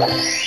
Hey!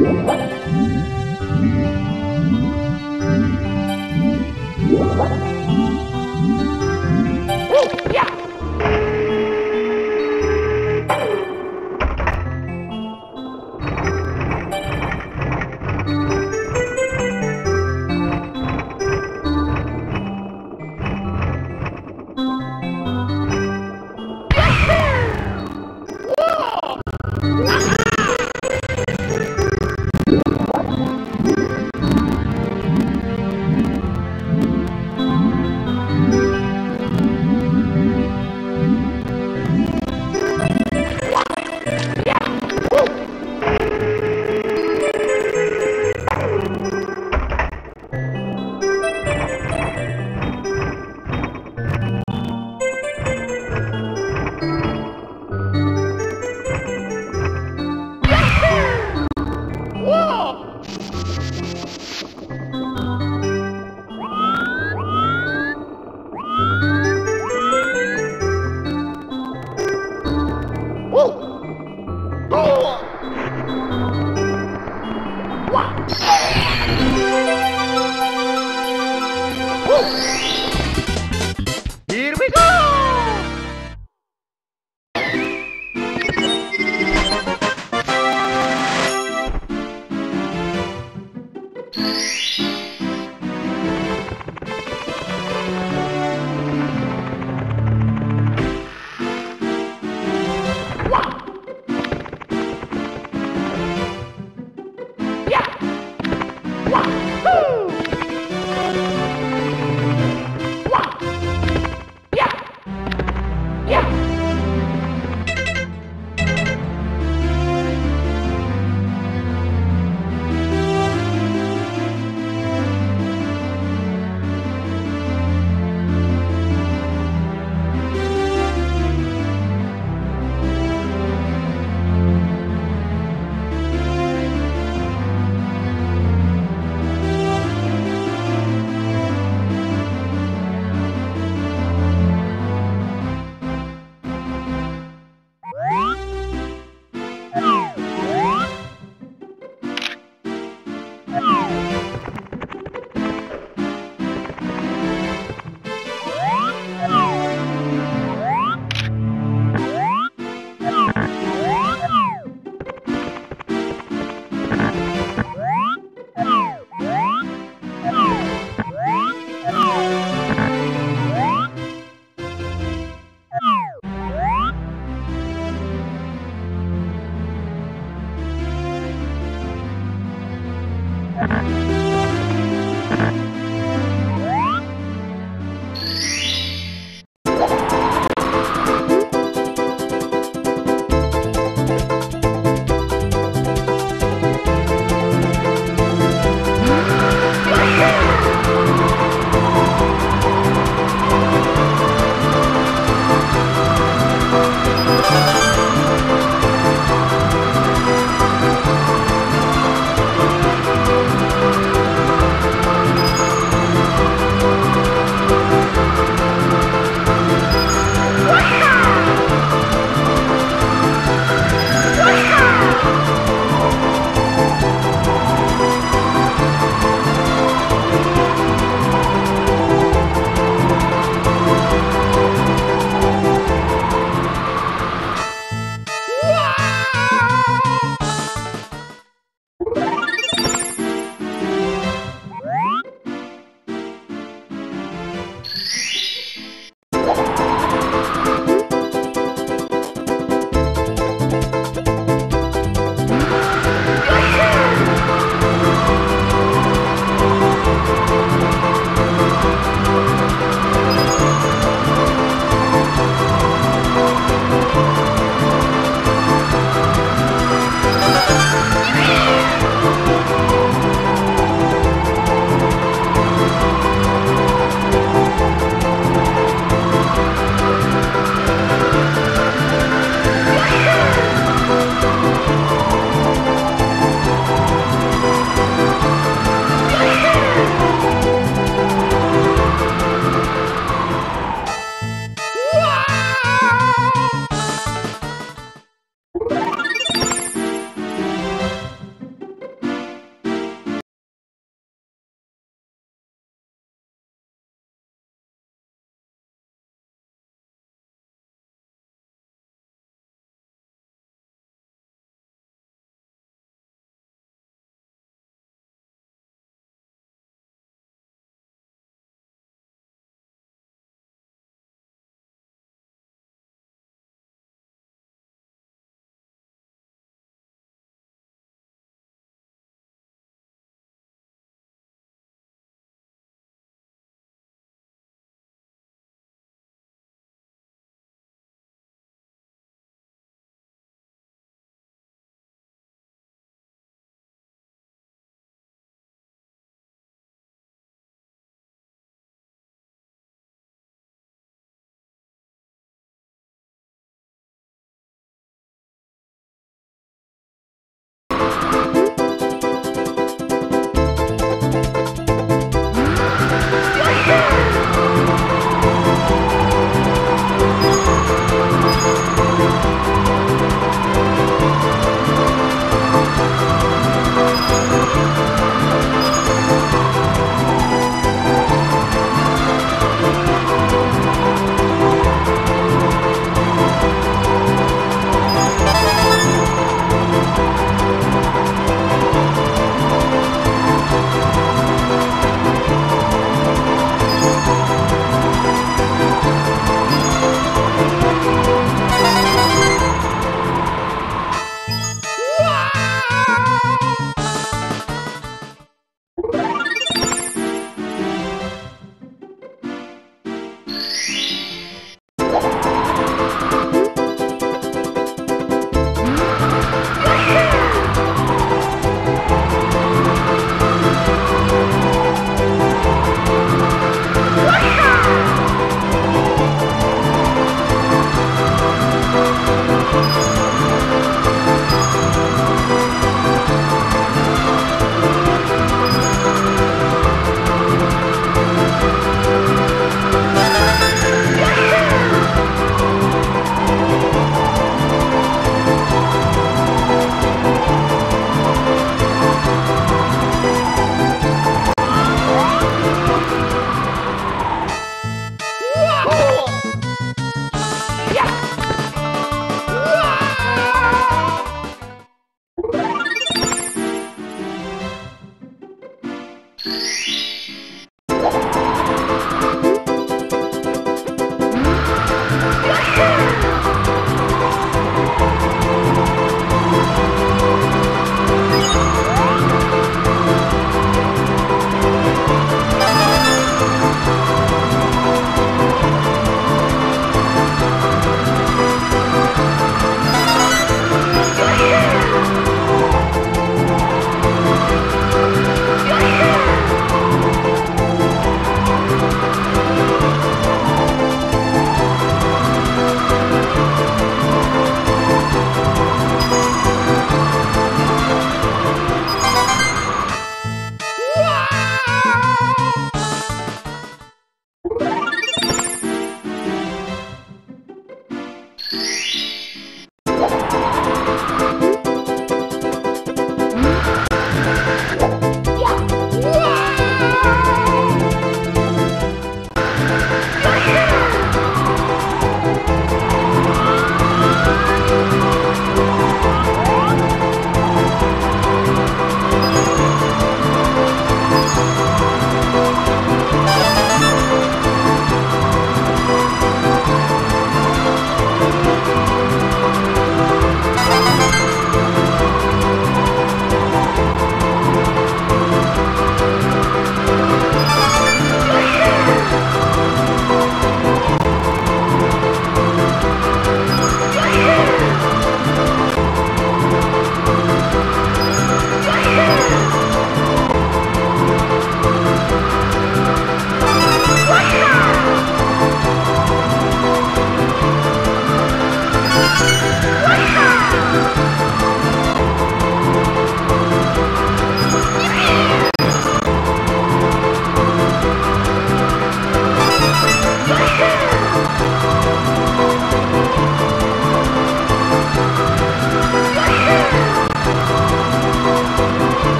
Thank. Woo!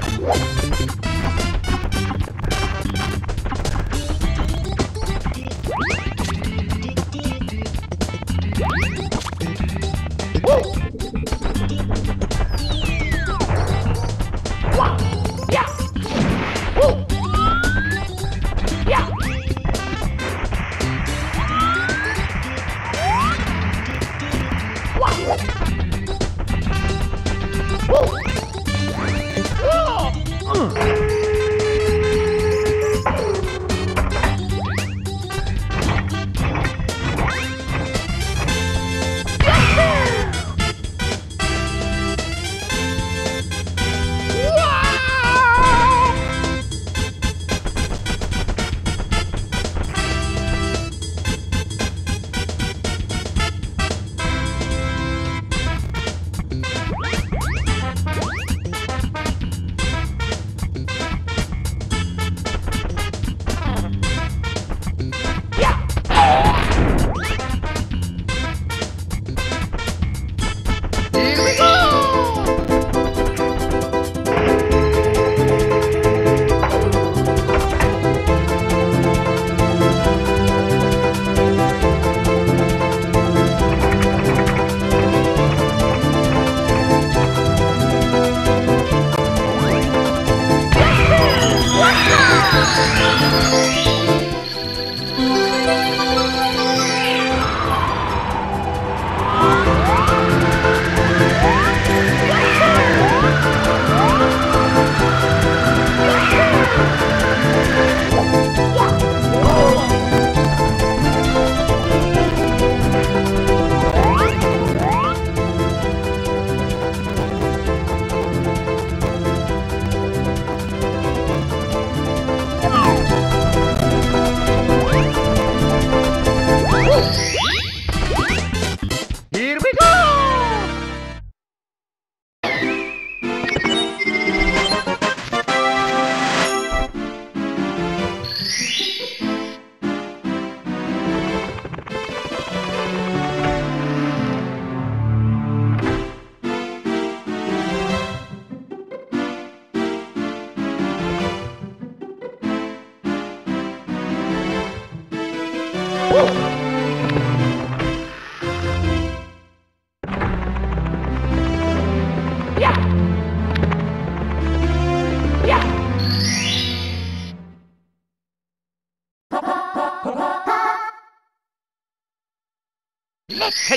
Let's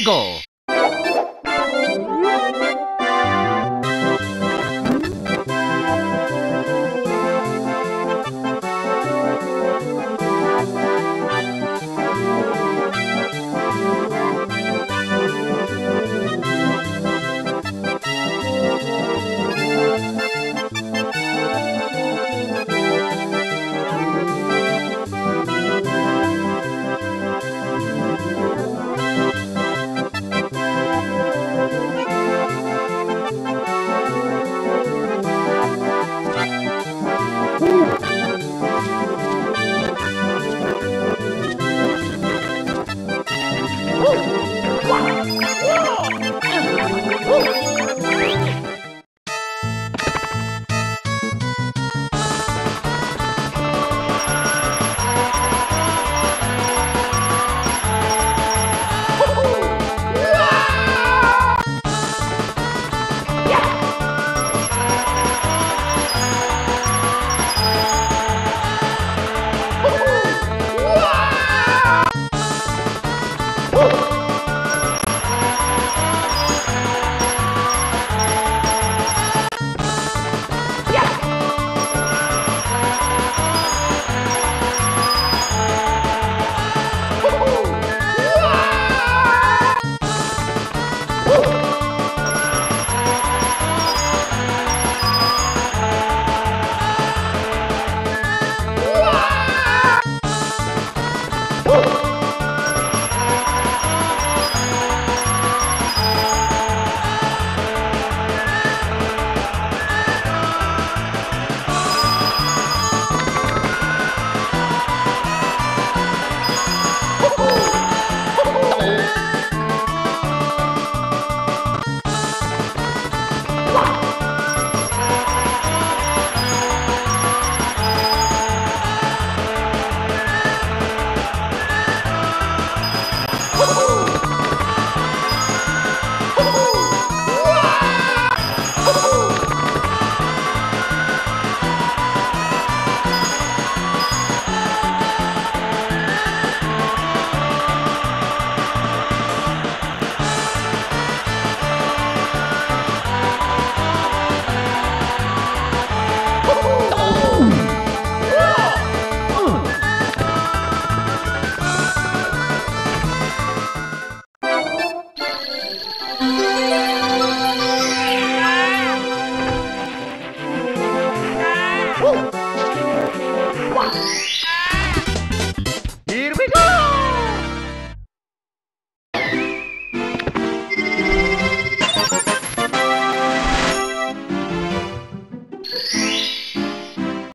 go!